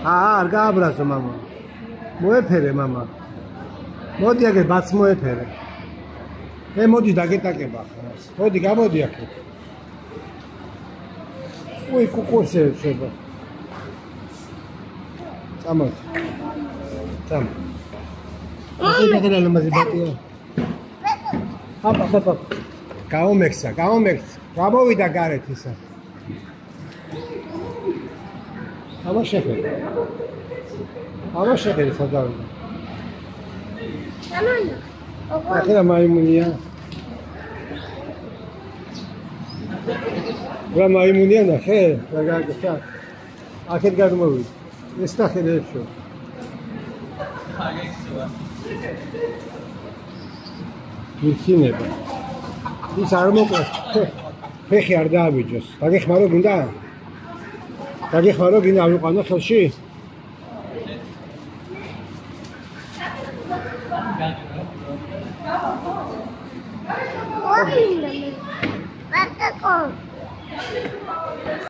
აა არ გააბრაზო მამა. მოეფერე მამა. მოდი აგე ბაც მოეფერე. ე მოდი დაგეტაკება ხარ მოდი გამოდი აქ უი კუკოსე შება წამოს წამ. აი დაგენა ნამაზი ბატია? აპა აპა გაომექსა გაომექს გამოვიდა გარეთ ისა ამა შეხედე ამა შეხედე სადავიდა ამანა ახლა მაიმუნია? რა მაიმუნია ნახე რა გაგჭა აქეთ გადმოვიდი ეს ნახე ეშო მიცინება ის არ მოკლას ფეხი არ დააბიჯოს. დაგეხმარო გინდა დაგეხმარო გინდა ავიყვანო ხელში What?